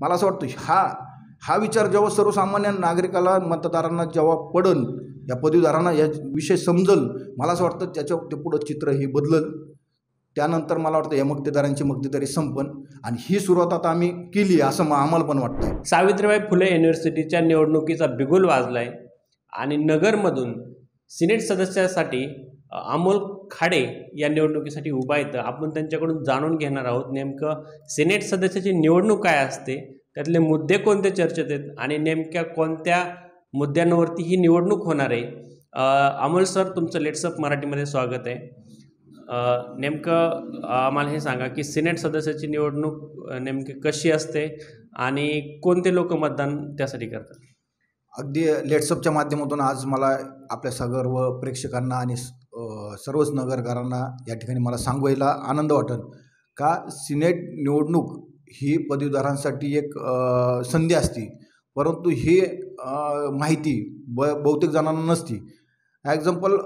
मला असं वाटतं हा हा विचार जेव्हा सर्वसामान्य नागरिकाला मतदारांना जेव्हा पडन या पदवीधारांना या विषय समजल मला असं वाटतं त्याच्या ते पुढं चित्र हे बदलल. त्यानंतर मला वाटतं या मक्तेदारांची मक्तेदारी संपन आणि ही सुरुवात आता आम्ही केली असं म- आम्हाला पण वाटतं सावित्रीबाई फुले युनिव्हर्सिटीच्या निवडणुकीचा बिगुल वाजलाय आणि नगरमधून सिनेट सदस्यासाठी अमोल खाडे या निवडणुकीसाठी उभा येतं आपण त्यांच्याकडून जाणून घेणार आहोत नेमकं सिनेट सदस्याची निवडणूक काय असते त्यातले मुद्दे कोणते चर्चेत आहेत आणि नेमक्या कोणत्या मुद्द्यांवरती ही निवडणूक होणार आहे? अमोल सर तुमचं लेट्सअप मराठीमध्ये स्वागत आहे. नेमकं आम्हाला हे सांगा की सिनेट सदस्याची निवडणूक नेमकी कशी असते आणि कोणते लोक मतदान त्यासाठी करतात? अगदी लेट्सअपच्या माध्यमातून आज मला आपल्या सर्व प्रेक्षकांना आणि सर्वच नगरकरांना या ठिकाणी मला सांगवायला आनंद वाटेल का सिनेट निवडणूक ही पदवीधरांसाठी एक संधी असते. परंतु ही माहिती ब बहुतेक जणांना नसती. एक्झाम्पल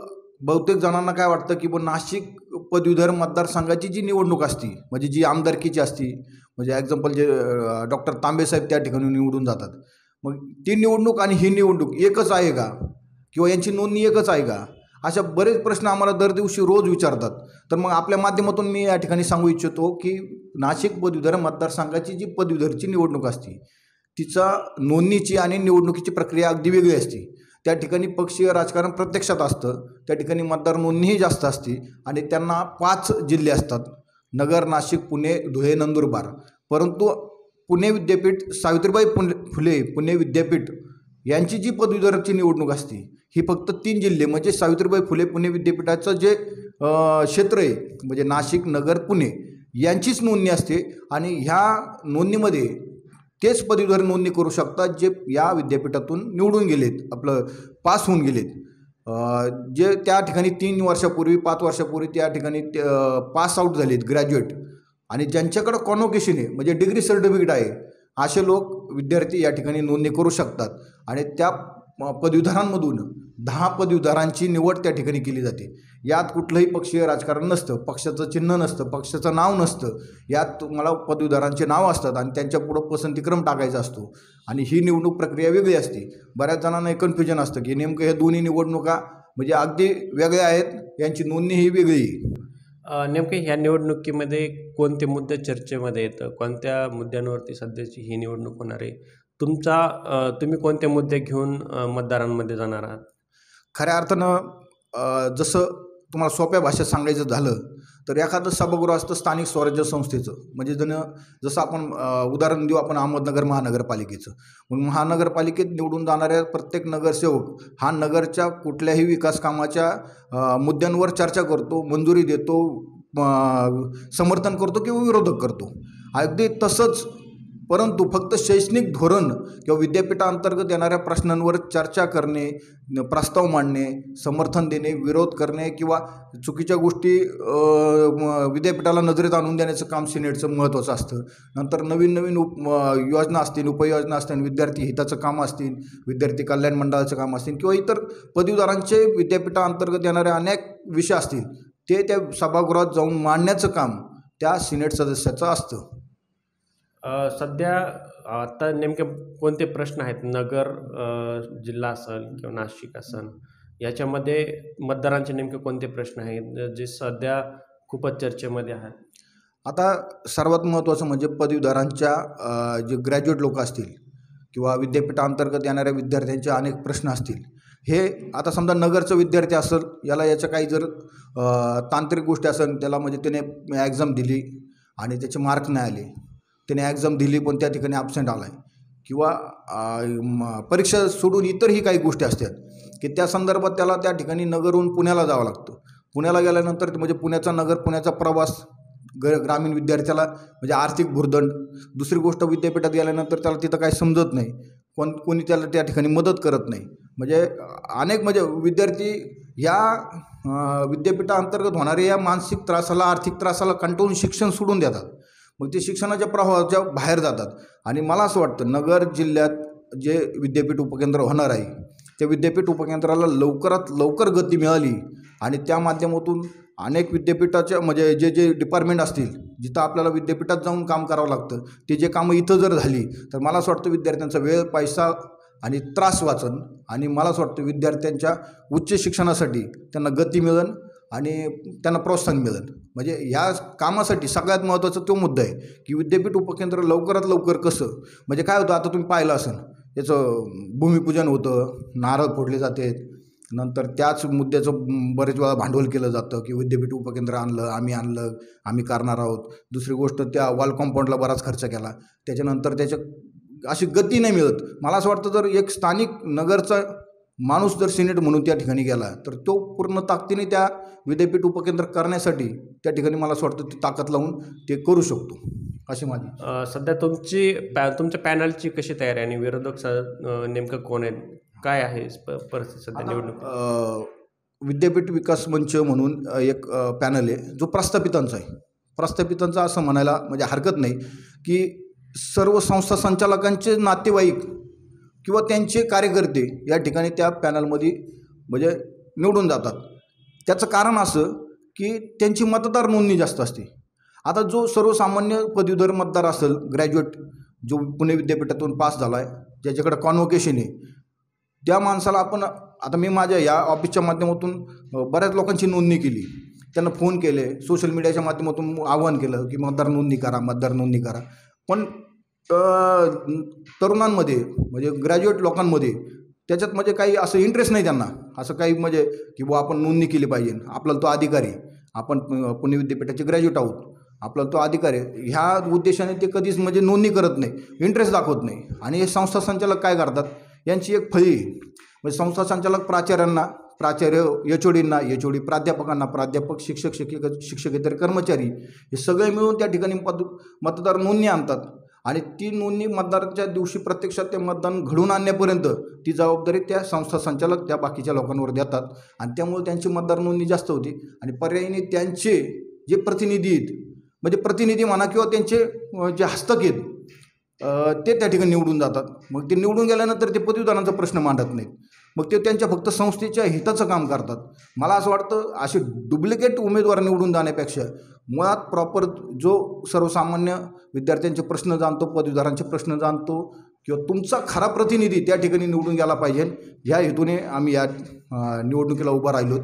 बहुतेक जणांना काय वाटतं की ब नाशिक पदवीधर मतदारसंघाची जी निवडणूक असती म्हणजे जी आमदारकीची असती म्हणजे एक्झाम्पल जे डॉक्टर तांबेसाहेब त्या ठिकाणी निवडून जातात. मग ती निवडणूक आणि ही निवडणूक एकच आहे का? किंवा यांची नोंदणी एकच आहे का? अशा बरेच प्रश्न आम्हाला दर दिवशी रोज विचारतात. तर मग आपल्या माध्यमातून मी या ठिकाणी सांगू इच्छितो की नाशिक पदवीधर मतदारसंघाची जी पदवीधरची निवडणूक असते तिचा नोंदणीची आणि निवडणुकीची प्रक्रिया अगदी वेगळी असते. त्या ठिकाणी पक्षीय राजकारण प्रत्यक्षात असतं त्या ठिकाणी मतदार नोंदणीही जास्त असते आणि त्यांना पाच जिल्हे असतात. नगर नाशिक पुणे धुळे नंदुरबार. परंतु पुणे विद्यापीठ सावित्रीबाई फुले फुले पुणे विद्यापीठ यांची जी पदवीधरची निवडणूक असते ही फक्त तीन जिल्हे म्हणजे सावित्रीबाई फुले पुणे विद्यापीठाचं जे क्षेत्र आहे म्हणजे नाशिक नगर पुणे यांचीच नोंदणी असते. आणि ह्या नोंदणीमध्ये तेच पदवीधर नोंदणी करू शकतात जे या विद्यापीठातून निवडून गेलेत आपलं पास होऊन गेलेत. जे त्या ठिकाणी तीन वर्षापूर्वी पाच वर्षापूर्वी त्या ठिकाणी पास आऊट झालेत ग्रॅज्युएट. आणि ज्यांच्याकडं कॉन्व्होकेशन आहे म्हणजे डिग्री सर्टिफिकेट आहे असे लोक विद्यार्थी या ठिकाणी नोंदणी करू शकतात. आणि त्या पदवीधरांमधून दहा पदवीधरांची निवड त्या ठिकाणी केली जाते. यात कुठलंही पक्षीय राजकारण नसतं पक्षाचं चिन्ह नसतं पक्षाचं नाव नसतं. यात तुम्हाला पदवीधरांचे नाव असतात आणि त्यांच्या पुढं पसंतीक्रम टाकायचा असतो आणि ही निवडणूक प्रक्रिया वेगळी असते. बऱ्याच जणांना एक कन्फ्युजन असतं की नेमकं हे दोन्ही निवडणुका म्हणजे अगदी वेगळ्या आहेत यांची नोंदणी ही वेगळी. आहे नेमके ह्या निवडणुकीमध्ये कोणते मुद्दे चर्चेमध्ये येतं? कोणत्या मुद्द्यांवरती सध्याची ही निवडणूक होणार आहे? तुमचा तुम्ही कोणते मुद्दे घेऊन मतदारांमध्ये जाणार आहात? खऱ्या अर्थानं जसं तुम्हाला सोप्या भाषेत सांगायचं झालं तर एखादं सभागृह असतं स्थानिक स्वराज्य संस्थेचं. म्हणजे जण जसं आपण उदाहरण देऊ आपण अहमदनगर महानगरपालिकेचं. मग महानगरपालिकेत निवडून जाणाऱ्या प्रत्येक नगरसेवक हा नगरच्या कुठल्याही विकास कामाच्या मुद्द्यांवर चर्चा करतो मंजुरी देतो समर्थन करतो किंवा विरोधक करतो. अगदी तसंच परंतु फक्त शैक्षणिक धोरण किंवा विद्यापीठाअंतर्गत येणाऱ्या प्रश्नांवर चर्चा करणे प्रस्ताव मांडणे समर्थन देणे विरोध करणे किंवा चुकीच्या गोष्टी विद्यापीठाला नजरेत आणून देण्याचं काम सिनेटचं महत्त्वाचं असतं. नंतर नवीन नवीन उप योजना असतील उपयोजना असतील विद्यार्थी हिताचं काम असतील विद्यार्थी कल्याण मंडळाचं काम असतील किंवा इतर पदवीधरांचे विद्यापीठाअंतर्गत येणारे अनेक विषय असतील ते त्या सभागृहात जाऊन मांडण्याचं काम त्या सिनेट सदस्याचं असतं. सध्या आता नेमके कोणते प्रश्न आहेत? नगर जिल्हा असेल किंवा नाशिक असेल याच्यामध्ये मतदारांचे नेमके कोणते प्रश्न आहेत जे सध्या खूपच चर्चेमध्ये आहेत? आता सर्वात महत्त्वाचं म्हणजे पदवीधरांच्या जे ग्रॅज्युएट लोक असतील किंवा विद्यापीठाअंतर्गत येणाऱ्या विद्यार्थ्यांचे अनेक प्रश्न असतील. हे आता समजा नगरचं विद्यार्थी असेल याला याच्या काही जर तांत्रिक गोष्टी असेल त्याला म्हणजे त्याने एक्झाम दिली आणि त्याचे मार्क नाही आले त्याने एक्झाम दिली पण त्या ठिकाणी ॲबसेंट आला आहे किंवा परीक्षा सोडून इतरही काही गोष्टी असतात की त्या संदर्भात त्याला त्या ठिकाणी नगरहून पुण्याला जावं लागतं. पुण्याला गेल्यानंतर म्हणजे पुण्याचा नगर पुण्याचा प्रवास ग ग्रामीण विद्यार्थ्याला म्हणजे आर्थिक भुर्दंड. दुसरी गोष्ट विद्यापीठात गेल्यानंतर त्याला तिथं काही समजत नाही. कोण कोणी त्याला त्या ठिकाणी मदत करत नाही. म्हणजे अनेक म्हणजे विद्यार्थी या विद्यापीठाअंतर्गत होणाऱ्या या मानसिक त्रासाला आर्थिक त्रासाला कंटाळून शिक्षण सोडून देतात. मग ते शिक्षणाच्या प्रवाहाच्या बाहेर जातात. आणि मला असं वाटतं नगर जिल्ह्यात जे विद्यापीठ उपकेंद्र होणार आहे त्या विद्यापीठ उपकेंद्राला लवकरात लवकर गती मिळाली आणि त्या माध्यमातून अनेक विद्यापीठाच्या म्हणजे जे जे डिपार्टमेंट असतील जिथं आपल्याला विद्यापीठात जाऊन काम करावं लागतं ते जे कामं इथं जर झाली तर मला असं वाटतं विद्यार्थ्यांचा वेळ पैसा आणि त्रास वाचन आणि मला असं वाटतं विद्यार्थ्यांच्या उच्च शिक्षणासाठी त्यांना गती मिळेल आणि त्यांना प्रोत्साहन मिळेल. म्हणजे ह्या कामासाठी सगळ्यात महत्त्वाचा तो मुद्दा आहे की विद्यापीठ उपकेंद्र लवकरात लवकर कसं? म्हणजे काय होतं? आता तुम्ही पाहिलं असेल याचं भूमिपूजन होतं नारळ फोडले जाते. नंतर त्याच मुद्द्याचं बरेच वेळा भांडवल केलं जातं की विद्यापीठ उपकेंद्र आणलं आम्ही आणलं आम्ही करणार आहोत. दुसरी गोष्ट त्या वॉल कॉम्पाऊंडला बराच खर्च केला. त्याच्यानंतर त्याच्या अशी गती नाही मिळत. मला असं वाटतं जर एक स्थानिक नगरचा माणूस जर सिनेट म्हणून त्या ठिकाणी गेला तर तो पूर्ण ताकदीने त्या विद्यापीठ उपकेंद्र करण्यासाठी त्या ठिकाणी मला असं वाटतं ती ताकद लावून ते करू शकतो अशी माझी सध्या तुमची पॅ तुमच्या पॅनलची कशी तयारी आहे आणि विरोधक स नेमकं कोण आहेत? काय आहे परिस्थिती सध्या निवडणूक विद्यापीठ विकास मंच म्हणून एक पॅनल आहे जो प्रस्थापितांचा आहे. प्रस्थापितांचा असं म्हणायला म्हणजे हरकत नाही की सर्व संस्था संचालकांचे नातेवाईक किंवा त्यांचे कार्यकर्ते या ठिकाणी त्या पॅनलमध्ये म्हणजे निवडून जातात. त्याचं कारण असं की त्यांची मतदार नोंदणी जास्त असते. आता जो सर्वसामान्य पदवीधर मतदार असेल ग्रॅज्युएट जो पुणे विद्यापीठातून पास झाला आहे ज्याच्याकडे कॉन्वोकेशन आहे त्या माणसाला आपण आता मी माझ्या या ऑफिसच्या माध्यमातून बऱ्याच लोकांची नोंदणी केली. त्यांना फोन केले सोशल मीडियाच्या माध्यमातून आवाहन केलं की मतदार नोंदणी करा मतदार नोंदणी करा. पण तर तरुणांमध्ये म्हणजे ग्रॅज्युएट लोकांमध्ये त्याच्यात म्हणजे काही असं इंटरेस्ट नाही त्यांना. असं काही म्हणजे की बुवा आपण नोंदणी केली पाहिजे. आपल्याला तो अधिकारी आपण पुणे विद्यापीठाचे ग्रॅज्युएट आहोत. आपल्याला तो अधिकार आहे. ह्या उद्देशाने ते कधीच म्हणजे नोंदणी करत नाही. इंटरेस्ट दाखवत नाही. आणि हे संस्था संचालक काय करतात? यांची एक फळी आहे. म्हणजे संस्था संचालक प्राचार्यांना प्राचार्य एच ओ डींना एच ओ डी प्राध्यापकांना प्राध्यापक शिक्षक शिक्षक शिक्षकेतर कर्मचारी हे सगळे मिळून त्या ठिकाणी पद मतदार नोंदणी आणतात. आणि ती नोंदणी मतदाराच्या दिवशी प्रत्यक्षात ते मतदान घडून आणण्यापर्यंत ती जबाबदारी त्या संस्था संचालक त्या बाकीच्या लोकांवर देतात. आणि त्यामुळे त्यांची मतदार नोंदणी जास्त होती. आणि पर्यायीने त्यांचे जे प्रतिनिधी आहेत म्हणजे प्रतिनिधी म्हणा किंवा त्यांचे जे हस्तक आहेत ते त्या ठिकाणी निवडून जातात. मग ते निवडून गेल्यानंतर ते पदवीदानाचा प्रश्न मांडत नाहीत. मग ते त्यांच्या फक्त संस्थेच्या हिताचं काम करतात. मला असं वाटतं असे डुप्लिकेट उमेदवार निवडून जाण्यापेक्षा मुळात प्रॉपर जो सर्वसामान्य विद्यार्थ्यांचे प्रश्न जाणतो पदवीधरांचे प्रश्न जाणतो किंवा तुमचा खरा प्रतिनिधी त्या ठिकाणी निवडून गेला पाहिजे ह्या हेतूने आम्ही या निवडणुकीला उभा राहिलो.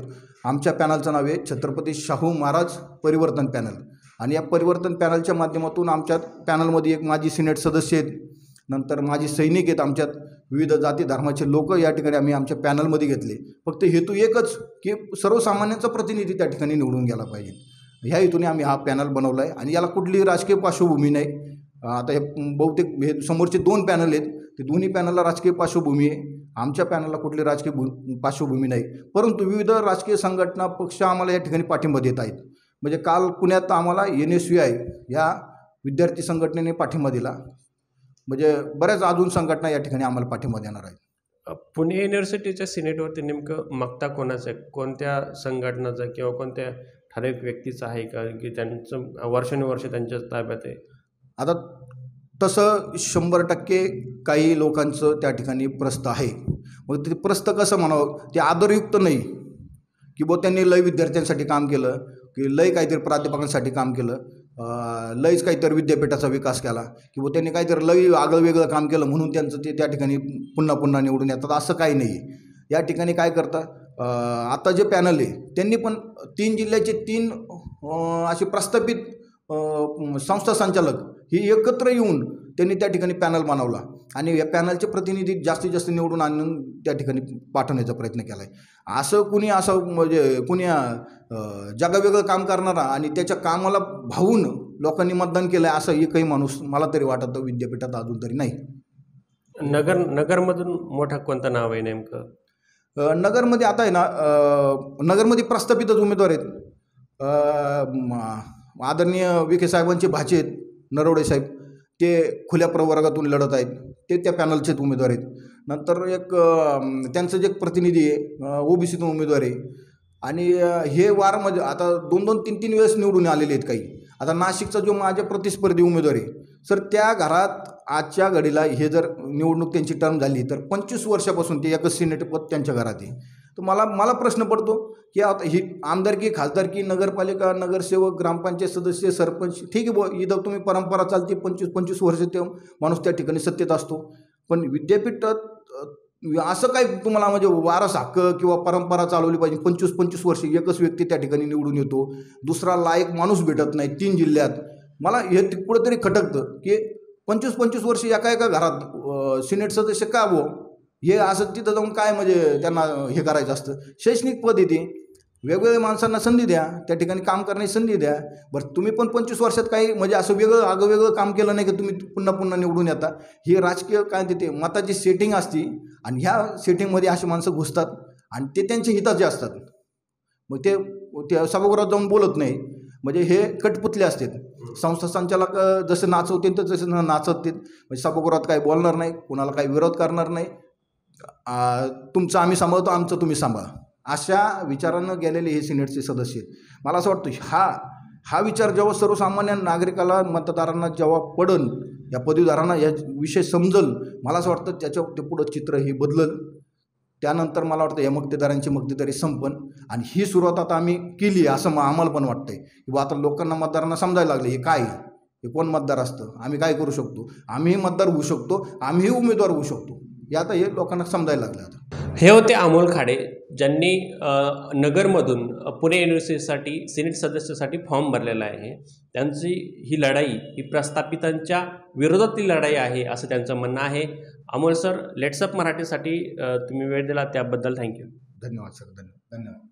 आमच्या पॅनलचं नाव आहे छत्रपती शाहू महाराज परिवर्तन पॅनल. आणि या परिवर्तन पॅनलच्या माध्यमातून आमच्या पॅनलमध्ये एक माजी सिनेट सदस्य आहेत. नंतर माजी सैनिक आहेत आमच्यात. विविध जाती धर्माचे लोक या ठिकाणी आम्ही आमच्या पॅनलमध्ये घेतले. फक्त हेतू एकच की सर्वसामान्यांचा प्रतिनिधी त्या ठिकाणी निवडून गेला पाहिजे. ह्या हेतूने आम्ही हा पॅनल बनवला आहे आणि याला कुठली राजकीय पार्श्वभूमी नाही. आता हे बहुतेक हे समोरचे दोन पॅनल आहेत. ते दोन्ही पॅनलला राजकीय पार्श्वभूमी आहे. आमच्या पॅनलला कुठली राजकीय भू पार्श्वभूमी नाही. परंतु विविध राजकीय संघटना पक्ष आम्हाला या ठिकाणी पाठिंबा देत आहेत. म्हणजे काल पुण्यात आम्हाला एन एस यू आय या विद्यार्थी संघटनेने पाठिंबा दिला. म्हणजे बऱ्याच अजून संघटना या ठिकाणी आम्हाला पाठिंबा देणार आहेत पुणे युनिव्हर्सिटीच्या सिनेटवरती नेमकं मागता कोणाचं आहे? कोणत्या संघटनाचं किंवा कोणत्या ठराविक व्यक्तीचं आहे का? की त्यांचं वर्षानुवर्ष त्यांच्या ताब्यात आहे? आता तसं शंभर टक्के काही लोकांचं त्या ठिकाणी प्रस्त आहे. मग ते प्रस्त कसं म्हणावं? ते आदरयुक्त नाही. की बुवा त्यांनी लय विद्यार्थ्यांसाठी काम केलं की लय काहीतरी प्राध्यापकांसाठी काम केलं. लयच काहीतरी विद्यापीठाचा विकास केला किंवा त्यांनी काहीतरी लय आगळं वेगळं काम केलं म्हणून त्यांचं ते त्या ठिकाणी पुन्हा पुन्हा निवडून येतात असं काही नाही. आहे या ठिकाणी काय करतात आता जे पॅनल आहे त्यांनी पण तीन जिल्ह्याचे तीन असे प्रस्थापित संस्था संचालक ही एकत्र येऊन त्यांनी त्या ठिकाणी पॅनल बनवला. आणि या पॅनलचे प्रतिनिधी जास्तीत जास्त निवडून आणून त्या ठिकाणी पाठवण्याचा प्रयत्न केला आहे असं कुणी असं म्हणजे कुणी जगावेगळं काम करणारा आणि त्याच्या कामाला भावून लोकांनी मतदान केलं आहे असं एकही माणूस मला तरी वाटतं विद्यापीठात अजून तरी नाही. नगर नगरमधून मोठा कोणतं नाव आहे नेमकं? नगरमध्ये आता आहे ना नगरमध्ये प्रस्थापितच उमेदवार आहेत. आदरणीय विखे साहेबांचे भाचे आहेत नरवडे साहेब. ते खुल्या प्रवर्गातून लढत आहेत. ते त्या पॅनलचेच उमेदवार आहेत. नंतर एक त्यांचं जे एक प्रतिनिधी आहे ओबीसीतून उमेदवार आहे. आणि हे वारमध्ये म्हणजे, आता दोन दोन तीन तीन वेळेस निवडून आलेले आहेत काही. आता नाशिकचा जो माझ्या प्रतिस्पर्धी उमेदवार आहे सर त्या घरात आजच्या घडीला हे जर निवडणूक त्यांची टर्म झाली तर पंचवीस वर्षापासून ते एकच सिनेट पद त्यांच्या घरात आहे. तर मला मला प्रश्न पडतो की आता ही आमदारकी खासदारकी नगरपालिका नगरसेवक ग्रामपंचायत सदस्य सरपंच ठीक आहे बुवा इथं तुम्ही परंपरा चालते पंचवीस पंचवीस वर्ष ते माणूस त्या ठिकाणी सत्तेत असतो. पण विद्यापीठात असं काय तुम्हाला म्हणजे वारस हक्क किंवा परंपरा चालवली पाहिजे पंचवीस पंचवीस वर्ष एकच व्यक्ती त्या ठिकाणी निवडून येतो दुसरा लायक माणूस भेटत नाही तीन जिल्ह्यात. मला हे ते कुठंतरी खटकतं की पंचवीस पंचवीस वर्ष एका एका घरात सिनेट सदस्य का बुवा? हे असं तिथं जाऊन काय म्हणजे त्यांना हे करायचं असतं? शैक्षणिक पद येते वेगवेगळ्या माणसांना संधी द्या त्या ठिकाणी काम करण्याची संधी द्या. बरं तुम्ही पण पंचवीस वर्षात काही म्हणजे असं वेगळं आगं वेगळं काम केलं नाही की तुम्ही पुन्हा पुन्हा निवडून येता. ही राजकीय काय तिथे मताची सेटिंग असती आणि ह्या सेटिंगमध्ये अशी माणसं घुसतात आणि ते त्यांच्या हिताचे असतात. मग ते त्या सभागृहात जाऊन बोलत नाही. म्हणजे हे कटपुतले असतात. संस्था संचालक जसं नाचवते तर तसे नाचत म्हणजे सभागृहात काही बोलणार नाही कुणाला काही विरोध करणार नाही. तुमचं आम्ही सांभाळतो आमचं तुम्ही सांभाळा. अशा विचारानं गेलेले हे सिनेटचे सदस्य आहेत. मला असं वाटतं हा हा विचार जेव्हा सर्वसामान्य नागरिकाला मतदारांना जेव्हा पडन या पदवीधारांना या विषय समजल मला असं वाटतं त्याच्या ते पुढं चित्र हे बदलल. त्यानंतर मला वाटतं या मक्तेदारांची मक्तेदारी संपन. आणि ही सुरुवात आता आम्ही केली असं मा- आम्हाला पण वाटतंय. की बा आता लोकांना मतदारांना समजायला लागले हे काय आहे? हे कोण मतदार असतं? आम्ही काय करू शकतो? आम्हीही मतदार होऊ शकतो आम्हीही उमेदवार होऊ शकतो. हे आता हे लोकांना समजायला लागलं आता. हे होते अमोल खाडे ज्यांनी नगरमधून पुणे युनिव्हर्सिटीसाठी सिनेट सदस्यासाठी फॉर्म भरलेला आहे. त्यांची ही लढाई ही प्रस्थापितांच्या विरोधातली लढाई आहे असं त्यांचं म्हणणं आहे. अमोल सर लेट्सअप मराठीसाठी तुम्ही वेळ दिला त्याबद्दल थँक्यू धन्यवाद सर धन्यवाद धन्यवाद.